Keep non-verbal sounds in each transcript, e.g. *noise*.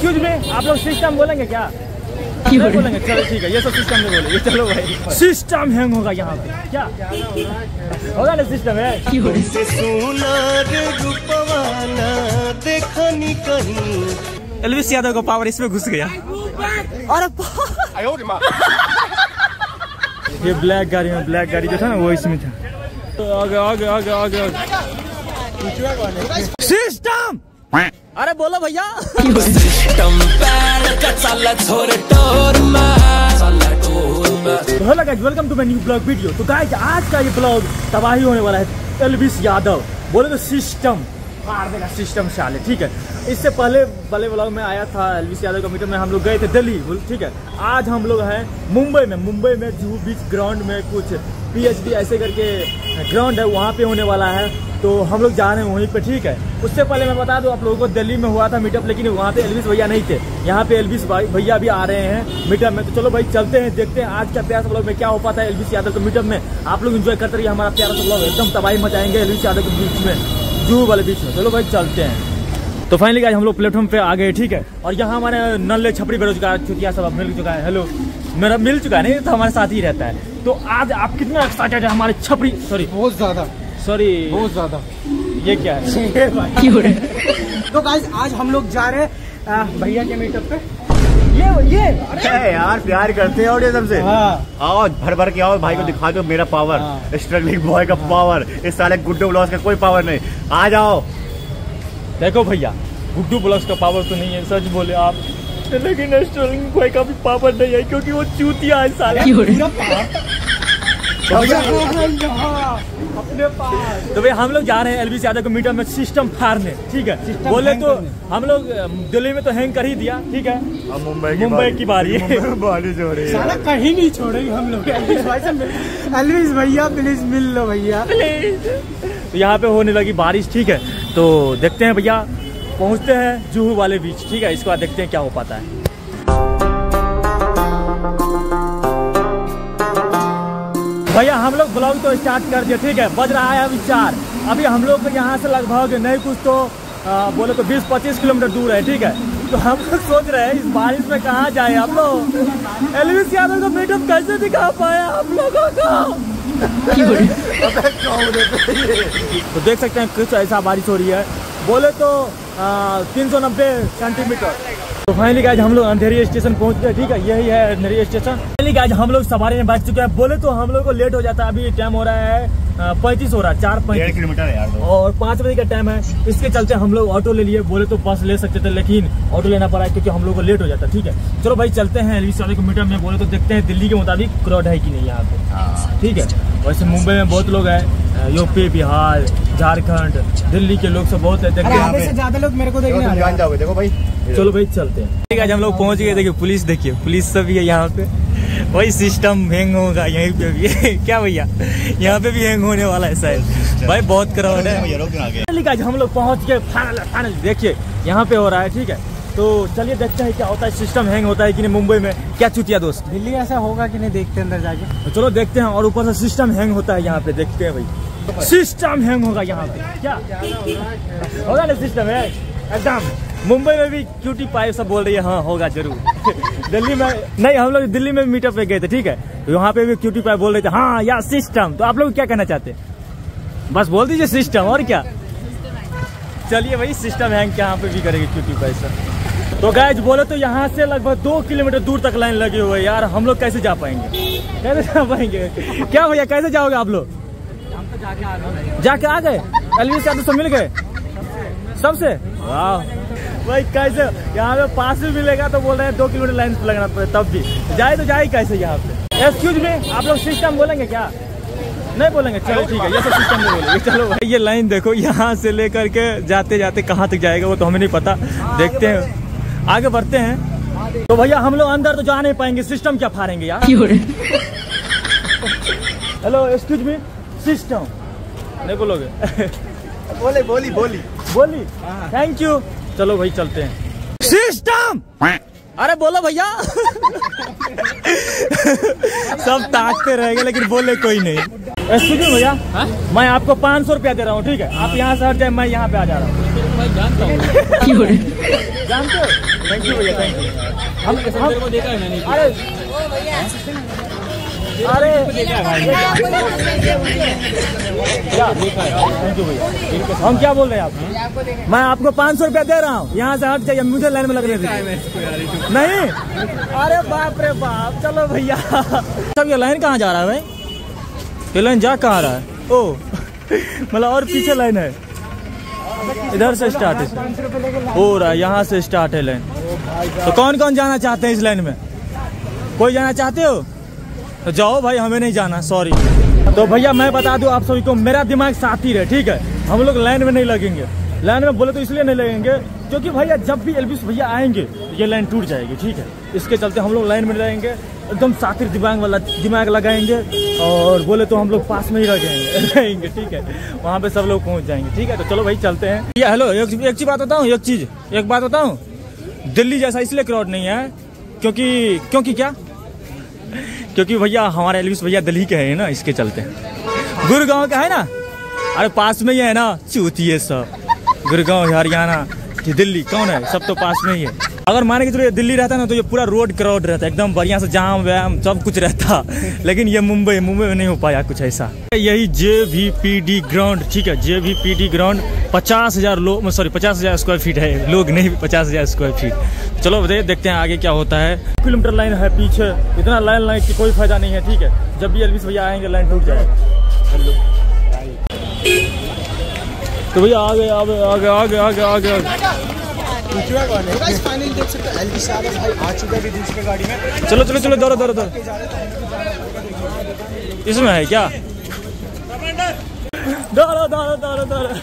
Excuse में आप लोग सिस्टम बोलेंगे क्या? बोलेंगे? चलो ठीक है ये सब सिस्टम में बोलेंगे चलो भाई। सिस्टम हैंग होगा यहाँ पे क्या? होगा ना सिस्टम है? से सुनार रूपवाना देखनी कहीं। एलविस यादव का पावर इसमें घुस गया। अरे ये ब्लैक गाड़ी में ब्लैक गाड़ी जो था ना वो इसमें था। आगे आगे आगे आगे आगे। सिस्टम अरे बोलो भैया। तो hello guys welcome to my new blog video तो गाइस आज का ये ब्लॉग तबाही होने वाला है एलविस यादव बोले तो सिस्टम फाड़ देगा सिस्टम साले, ठीक है? इससे पहले वाले ब्लॉग में आया था एलविस यादव का मीटर में हम लोग गए थे दिल्ली ठीक है? आज हम लोग हैं मुंबई में। मुंबई में जूहू बीच ग्राउंड में कुछ पीएचडी ऐसे करके ग्राउंड है, वहाँ पे होने वाला है। तो हम लोग जा रहे हैं वहीं पे, ठीक है? उससे पहले मैं बता दूँ, आप लोगों को दिल्ली में हुआ था मीटअप लेकिन वहाँ पे एलविस भैया नहीं थे। यहाँ पे एलविस भैया भी आ रहे हैं मीटअप में। तो चलो भाई, चलते हैं, देखते हैं आज का प्यार ब्लॉग में क्या हो पाता है एलविस यादव के मीटअप में। आप लोग इन्जॉय करते रहिए हमारा प्यारा सा ब्लॉग एकदम तबाही मचाएँगे एलविस यादव के बीच में जूहू वाले बीच में। चलो भाई, चलते हैं। तो फाइनली आज हम लोग प्लेटफॉर्म पे आ गए, ठीक है? और यहाँ हमारे नल्ले छपरी बेरोजगार चुतिया सब मिल चुका है। हेलो मेरा मिल चुका है, नहीं तो हमारे साथ ही रहता है। तो आज आप कितना एक्साइटेड है? हमारे छपरी सॉरी बहुत ज़्यादा। सॉरी बहुत ज़्यादा। ये क्या है? *laughs* तो गाइस आज हम लोग जा रहे हैं भैया के मीटअप पे। ये ये है यार प्यार करते हैं और ये सबसे हाँ। आओ भर भर के आओ भाई को दिखा दो मेरा पावर हाँ। स्ट्रगलिंग बॉय का हाँ। पावर इस साले गुड्डू ब्लॉस का कोई पावर नहीं। आ जाओ। देखो भैया गुड्डू ब्लॉक्स का पावर तो नहीं है सच बोले आप। लेकिन स्ट्रगलिंग बॉय का भी पावर नहीं है क्योंकि वो चूतिया है साले पूरा पार यहाँ, अपने पास तो भाई हम लोग जा रहे हैं एलबी यादव को मीटर में सिस्टम फाड़ने ठीक है? बोले तो हम लोग दिल्ली में तो हैंग कर ही दिया ठीक है? अब मुंबई मुंबई की बारी बारिश हो रही है। कहीं नहीं छोड़ेंगे हम लोग। एलविस भैया प्लीज़ मिल लो भैया। तो यहाँ पे होने लगी बारिश ठीक है? तो देखते हैं भैया पहुँचते हैं जूहू वाले बीच ठीक है? इसके बाद देखते हैं क्या हो पाता है। भैया हम लोग ब्लॉग तो स्टार्ट कर दिए ठीक है? बज रहा है अभी चार। अभी हम लोग यहाँ से लगभग नहीं कुछ तो आ, बोले तो 20-25 किलोमीटर दूर है ठीक है? तो हम लोग सोच रहे हैं इस बारिश में कहाँ जाए हम लोग? एलविस यादव का मीटअप कैसे दिखा पाए हम लोगों को? तो देख सकते हैं कुछ ऐसा बारिश हो रही है। बोले तो तीन सौ नब्बे सेंटीमीटर तो फाइनली गाइज़ हम लोग अंधेरी स्टेशन पहुँच गए ठीक है? यही है अंधेरी स्टेशन फाइनली गाइज़ हम लोग सवारी में बैठ चुके हैं। बोले तो हम लोग को लेट हो जाता है। अभी टाइम हो रहा है पैंतीस हो रहा है चार पैंतीस। किलोमीटर है यार और पाँच बजे का टाइम है। इसके चलते हम लोग ऑटो ले लिए। बोले तो बस ले सकते थे लेकिन ऑटो लेना पड़ा है क्योंकि हम लोग को लेट हो जाता है ठीक है? चलो भाई चलते हैं। एलवी वाले मीटर में बोले तो देखते हैं दिल्ली के मुताबिक क्राउड है कि नहीं यहाँ पे। ठीक है? वैसे मुंबई में बहुत लोग हैं। यूपी बिहार झारखंड दिल्ली के लोग सब बहुत है देखते हैं ज़्यादा लोग मेरे को देखो देखने आ रहे हैं। जाओगे देखो भाई। चलो भाई चलते हैं। ठीक है हम लोग पहुँच गए देखिए पुलिस देखिए पुलिस सब है यहाँ पे। वही सिस्टम हैंग होगा यहीं पे भी। *laughs* क्या भैया? यहाँ पे भी हैंग होने वाला है शायद। भाई बहुत क्राउड है। गाइस हम लोग पहुँच गए फाइनल फाइनल देखिए यहाँ पे हो रहा है ठीक है। तो चलिए देखते हैं क्या होता है। सिस्टम हैंग होता है कि नहीं मुंबई में। क्या चुतिया दोस्त? दिल्ली ऐसा होगा कि नहीं देखते अंदर जाके। तो चलो देखते हैं। और ऊपर से सिस्टम हैंग होता है यहाँ पे। देखते हैं भाई। सिस्टम हैंग होगा यहाँ पे। क्या? होगा ना सिस्टम है? एकदम। मुंबई में भी क्यूटी पाई सब बोल रही है हाँ होगा ज़रूर. *laughs* दिल्ली में, नहीं, हम लोग दिल्ली में मीटअप पे गए थे, ठीक है? तो यहाँ पे भी क्यूटी पाई बोल रहे थे हाँ या सिस्टम तो आप लोग क्या कहना चाहते हैं? बस बोल दीजिए सिस्टम और क्या? चलिए भाई सिस्टम हैंग यहाँ पे भी करेगी क्यूटी पाई सर तो गैज बोले तो यहाँ से लगभग दो किलोमीटर दूर तक लाइन लगी हुई है। यार, हम लोग कैसे जा पाएँगे? कैसे जा पाएँगे? क्या भैया, कैसे जाओगे आप लोग? जाके आ गए? एलवी से सब मिल गए? सबसे? वाह। भाई कैसे? यहाँ पे पास भी मिलेगा तो बोल रहे हैं दो किलोमीटर लाइन पे लगना पड़े तब भी। जाए तो जाए कैसे यहाँ पे? एक्सक्यूज में आप लोग सिस्टम बोलेंगे क्या? नहीं बोलेंगे? चलो ठीक है ये सब सिस्टम में बोलेंगे। चलो भाई ये लाइन देखो यहाँ से लेकर के जाते जाते कहाँ तक जाएगा वो तो हमें नहीं पता। देखते हैं। आगे बढ़ते हैं। तो भैया हम लोग अंदर तो जा नहीं पाएँगे सिस्टम क्या फाड़ेंगे यार? हेलो एक्सक्यूज मी सिस्टम नहीं बोलोगे। बोले *laughs* बोली बोली। बोली? थैंक यू चलो भाई चलते हैं। सिस्टम! अरे बोलो भैया। सब ताकते रहेंगे लेकिन बोले कोई नहीं। एक्सक्यूज भैया मैं आपको पाँच सौ रुपया दे रहा हूँ ठीक है? आप यहाँ से हट जाए मैं यहाँ पे आ जा रहा हूँ। जानते हो? थैंक यू भैया थैंक यू हम हम देखा है मैंने अरे अरे। हम क्या बोल रहे हैं आप? मैं आपको पाँच सौ रुपया दे रहा हूँ। यहाँ से हट जाइए, मुझे लाइन में लगने दीजिए नहीं? अरे बाप रे बाप, चलो भैया। सब ये लाइन कहाँ जा रहा है भाई? ये लाइन जा कहाँ रहा है? ओ मतलब और पीछे लाइन है। इधर से स्टार्ट है। हो रहा है, यहाँ से स्टार्ट है लाइन। तो कौन कौन जाना चाहते हैं इस लाइन में? कोई जाना चाहते हो? जाओ भाई, हमें नहीं जाना सॉरी तो भैया, मैं बता दूँ आप सभी को, मेरा दिमाग साथी रहे, ठीक है? हम लोग लाइन में नहीं लगेंगे। लाइन में बोले तो इसलिए नहीं लगेंगे, क्योंकि भैया, जब भी एलबीस भैया आएँगे, ये लाइन टूट जाएगी, ठीक है? इसके चलते हम लोग लाइन में रहेंगे, एकदम साथी दिमाग वाला दिमाग लगाएँगे, और बोले तो हम लोग पास में ही रह जाएँगे, *laughs* रहेंगे, ठीक है? वहाँ पे सब लोग पहुँच जाएँगे, ठीक है? तो चलो भाई, चलते हैं। भैया हेलो एक एक चीज़ बात बताऊँ, एक चीज़, एक बात बताऊँ? दिल्ली जैसा इसलिए क्राउड नहीं है, क्योंकि क्योंकि क्या? क्योंकि भैया, हमारे एलविस भैया दिल्ली के हैं ना, इसके चलते। गुड़गांव का है ना? अरे पास में ही है ना, चूतिए सब। गुड़गांव, हरियाणा। कि दिल्ली, कौन है? सब तो पास में ही है। अगर माने के चलो ये दिल्ली रहता ना तो ये पूरा रोड क्राउड रहता, एकदम बढ़िया से जाम, व्याम, सब कुछ रहता। *laughs* लेकिन ये मुंबई मुंबई में नहीं हो पाया कुछ ऐसा। यही J V P D ground ठीक है J V P D ground पचास हज़ार लोग सॉरी पचास हज़ार स्क्वायर फीट है। लोग नहीं, पचास हज़ार स्क्वायर फीट चलो बताइए देखते हैं आगे क्या होता है। किलोमीटर लाइन है पीछे, इतना लाइन लाइन की कोई फ़ायदा नहीं है, ठीक है। जब भी एलविस भैया आएँगे लाइन टूट जाएगा। तो भैया, आगे आगे आगे आगे आगे आगे। आगे फाइनल देख सकते हैं यादव भाई आ है दूसरी गाड़ी में। चलो चलो चलो, दौड़ो दौड़ो दौड़ो। इसमें है क्या? दौड़ो दौड़ो दौड़ो दौड़ो।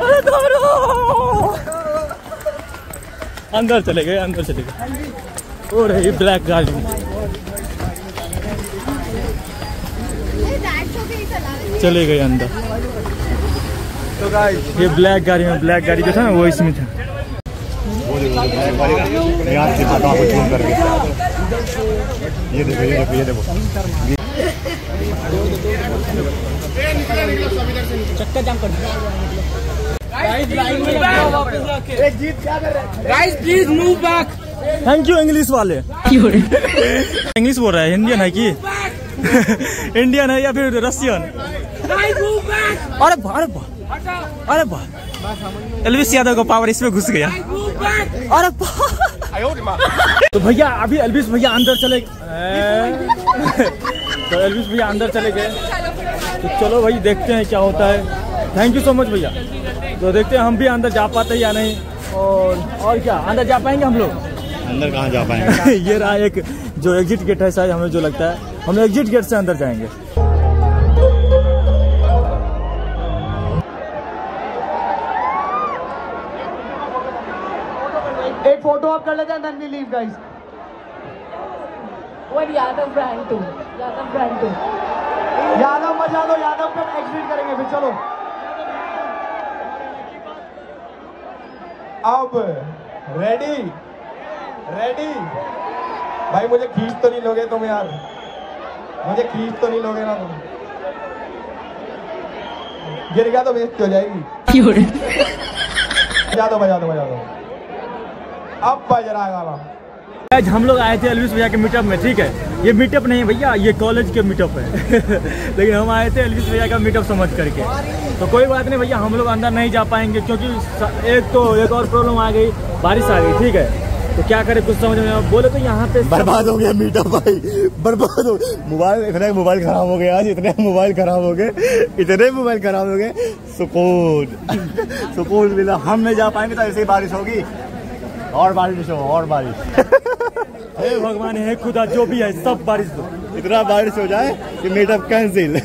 अरे दौड़ो। अंदर चले गए, अंदर चले गए। है ये ब्लैक गाड़ी। चले गए अंदर। तो ये ब्लैक गाड़ी में ब्लैक गाड़ी जो था ना वो इसमें था। थैंक यू इंग्लिश वाले। इंग्लिश बोल रहा है इंडियन है कि? इंडियन *laughs* है या फिर रशियन अरे बा। अरे एलविस यादव का पावर इसमें घुस गया। अरे तो भैया अभी एलविस भैया अंदर चले तो एलविस भैया अंदर चले गए। तो चलो भाई देखते हैं क्या होता है। थैंक यू सो मच भैया। तो देखते हैं हम भी अंदर जा पाते हैं या नहीं। और और क्या अंदर जा पाएँगे हम लोग? अंदर कहाँ जा पाएँगे? *laughs* ये रहा एक जो एग्जिट गेट है शायद हमें जो लगता है। हम एग्जिट गेट से अंदर जाएँगे। एक फ़ोटो आप कर लेते हैं then we leave guys What Yadav brand too? Yadav brand too. Yadav मत जा दो यादव का एग्जिट करेंगे फिर चलो. अब रेडी रेडी भाई मुझे खींच तो नहीं लोगे तुम यार. मुझे खींच तो नहीं लोगे ना तुम. गिर गया तो बेइज्जती हो जाएगी. बजा दो बजा दो बजा दो. अब बज रहा है गाना। आज हम लोग आए थे एलविस भैया के मीटअप में ठीक है? ये मीटअप नहीं है भैया ये कॉलेज के मीटअप है। *laughs* लेकिन हम आए थे एलविस भैया का मीटअप समझ करके। तो कोई बात नहीं भैया हम लोग अंदर नहीं जा पाएँगे क्योंकि एक तो एक और प्रॉब्लम आ गई बारिश आ गई ठीक है? तो क्या करें कुछ समझ में बोले तो यहाँ पे बर्बाद हो गया मीटअप भाई बर्बाद हो मोबाइल इतने मोबाइल खराब हो गए आज इतने मोबाइल खराब हो गए इतने मोबाइल खराब हो गए सुकून। *laughs* सुकून मिला हम नहीं जा पाएँगे तो ऐसे ही बारिश होगी। और बारिश हो और बारिश। *laughs* हे भगवान हे खुदा जो भी है सब बारिश दो। इतना बारिश हो जाए कि मीटअप कैंसिल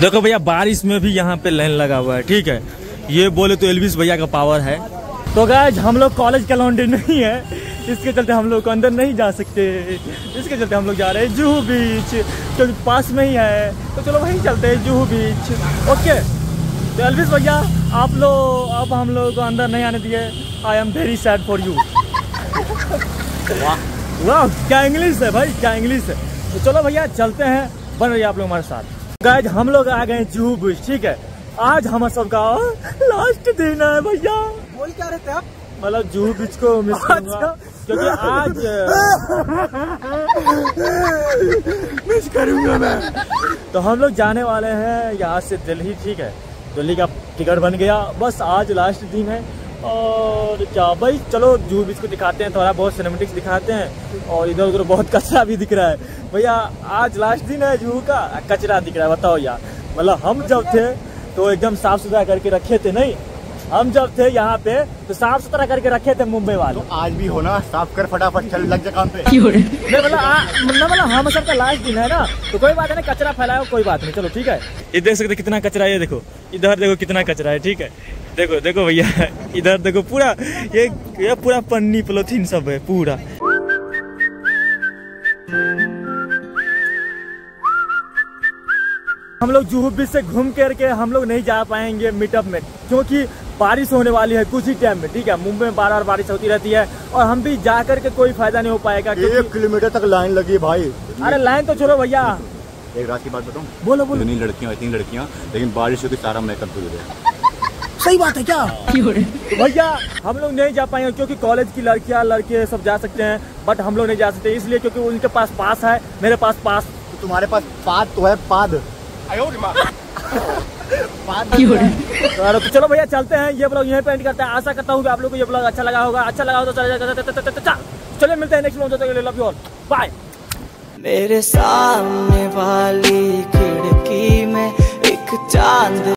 देखो भैया बारिश में भी यहाँ पे लाइन लगा हुआ है ठीक है? ये बोले तो एलविस भैया का पावर है। तो गाइज़ हम लोग कॉलेज का लॉन्ड्री नहीं है। इसके चलते हम लोग को अंदर नहीं जा सकते। इसके चलते हम लोग जा रहे हैं जूहू बीच क्योंकि पास में ही है। तो चलो वहीं चलते हैं जुहू बीच ओके तो एलविस भैया आप लोग अब हम लोग को अंदर नहीं आने दिए। I am very sad for you वाह क्या इंग्लिश है भाई? क्या इंग्लिश है? तो चलो भैया चलते हैं। बन रही आप लोग हमारे साथ। गाइज़ हम लोग आ गए जूहू बीच ठीक है? आज हम सबका लास्ट दिन है भैया। बोल क्या रहते थे आप? मतलब जूहू बीच को मिस करूँगा क्योंकि आज *laughs* मिस करूँगा मैं। तो हम लोग जाने वाले हैं यहाँ से दिल्ली ठीक है? दिल्ली का टिकट बन गया। बस आज लास्ट दिन है। और क्या भाई चलो जूहू बीच को दिखाते हैं थोड़ा बहुत सिनेमेटिक्स दिखाते हैं और इधर उधर बहुत कचरा भी दिख रहा है। भैया आज लास्ट दिन है जूहू का। कचरा दिख रहा है बताओ यार। मतलब हम जब थे तो एकदम साफ़ सुथरा करके रखे थे नहीं? हम जब थे यहाँ पे तो साफ़ सुथरा करके रखे थे मुंबई वाले। तो आज भी होना साफ़ कर फटाफट चल लग जा काम पे। मतलब आ- मतलब मतलब हम सबका लास्ट दिन है ना तो कोई बात नहीं कचरा फैलाया कोई बात नहीं चलो ठीक है? ये देख सकते कितना कचरा है ये देखो। इधर देखो कितना कचरा है ठीक है? देखो देखो भैया इधर देखो पूरा ये ये पूरा पन्नी पोलोथीन सब है पूरा। हम लोग जुहू बीच से घूम करके हम लोग नहीं जा पाएँगे मीटअप में क्योंकि बारिश होने वाली है कुछ ही टाइम में ठीक है? मुंबई में बार बार बारिश होती रहती है और हम भी जा करके कोई फ़ायदा नहीं हो पाएगा एक किलोमीटर तक लाइन लगी है भाई। अरे लाइन तो छोड़ो भैया। एक रात की बात बताऊँ? बोलो बोलो। इतनी लड़कियाँ इतनी लड़कियाँ लेकिन बारिश होती सारा मेकअप धुल गया। सही बात है क्या? भैया हम लोग नहीं जा पाएँगे क्योंकि कॉलेज की लड़कियाँ लड़के सब जा सकते हैं बट हम लोग नहीं जा सकते इसलिए क्योंकि उनके पास पास है मेरे पास पास। तो तुम्हारे पास पाद तो है पाद। तो चलो भैया चलते हैं ये ब्लॉग यहीं पे एंड करते हैं। आशा करता हूँ कि आप लोग को ये ब्लॉग अच्छा लगा होगा। अच्छा लगा हो तो चलिए मिलते हैं next blog love you all bye मेरे सामने वाली खिड़की में एक चाँद